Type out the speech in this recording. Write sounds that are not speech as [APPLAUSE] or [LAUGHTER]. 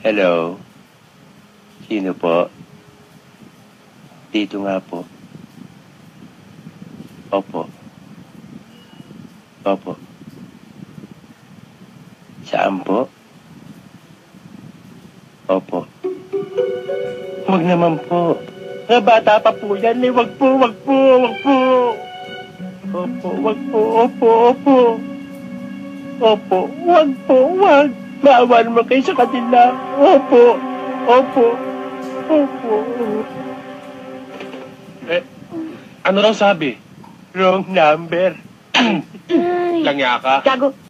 Hello? Sino po? Dito nga po. Opo. Opo. Saan po? Opo. Huwag naman po. Mga bata pa po yan eh. Wag po, wag po, wag po. Opo, wag po, opo, opo. Opo, wag po, wag. Maawa naman kayo sa kanila. Opo, opo, opo. Eh, ano raw sabi? Wrong number. [CLEARS THROAT] Langya ka? Gago.